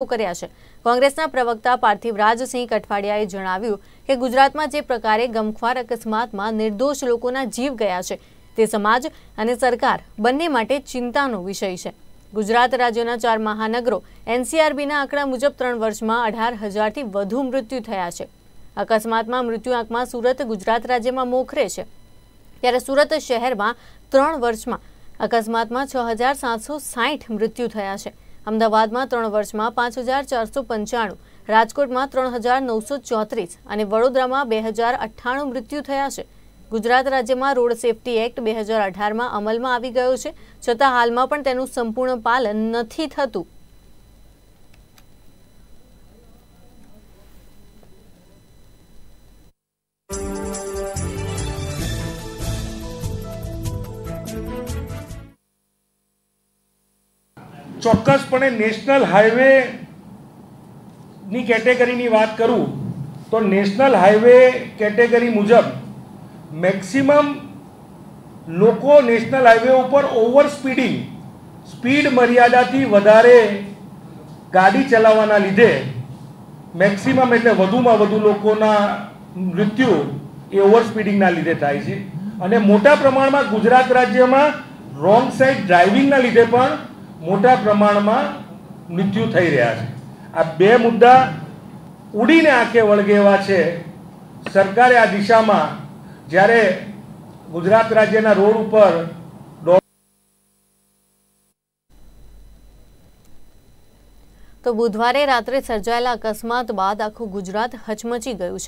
કર્યા છે. કોંગ્રેસના પ્રવક્તા પાર્થિવરાજસિંહ કઠવાડિયાએ જણાવ્યું કે ગુજરાતમાં જે પ્રકારે ગમખ્વાર અકસ્માતમાં નિર્દોષ લોકોના જીવ ગયા છે, તે સમાજ અને સરકાર બંને માટે ચિંતાનો વિષય છે. ગુજરાત રાજ્યના ચાર મહાનગરો એનસીઆરબીના આંકડા મુજબ ત્રણ વર્ષમાં અઢાર હજારથી વધુ મૃત્યુ થયા છે. અકસ્માતમાં મૃત્યુઆંકમાં સુરત ગુજરાત રાજ્યમાં મોખરે છે. ત્યારે સુરત શહેરમાં ત્રણ વર્ષમાં અકસ્માતમાં છ મૃત્યુ થયા છે. અમદાવાદમાં ત્રણ વર્ષમાં પાંચ હજાર ચારસો પંચાણું, રાજકોટમાં ત્રણ હજાર નવસો ચોત્રીસ અને વડોદરામાં બે હજાર અઠ્ઠાણું મૃત્યુ થયા છે. ગુજરાત રાજ્યમાં રોડ સેફટી એક્ટ બે હજાર અઢારમાં અમલમાં આવી ગયો છે. છતાં હાલમાં પણ તેનું સંપૂર્ણ પાલન નથી થતું. ચોક્કસપણે નેશનલ હાઈવે ની કેટેગરીની વાત કરું, તો નેશનલ હાઈવે કેટેગરી મુજબ મેક્સિમમ લોકો નેશનલ હાઈવે ઉપર ઓવર સ્પીડિંગ, સ્પીડ મર્યાદાથી વધારે ગાડી ચલાવવાના લીધે મેક્સિમમ એટલે વધુમાં વધુ લોકોના મૃત્યુ એ ઓવર સ્પીડિંગના લીધે થાય છે. અને મોટા પ્રમાણમાં ગુજરાત રાજ્યમાં રોંગ સાઈડ ડ્રાઇવિંગના લીધે પણ મોટા પ્રમાણમાં મૃત્યુ થઈ રહ્યા છે. આ બે મુદ્દા ઉડીને આંખે વળગેવા છે. સરકારે આ દિશામાં જ્યારે ગુજરાત રાજ્યના રોડ ઉપર તો બુધવારે રાત્રે સર્જાયેલા અકસ્માત બાદ આખું ગુજરાત હચમચી ગયું છે.